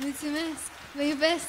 Mulțumesc! Vă iubesc!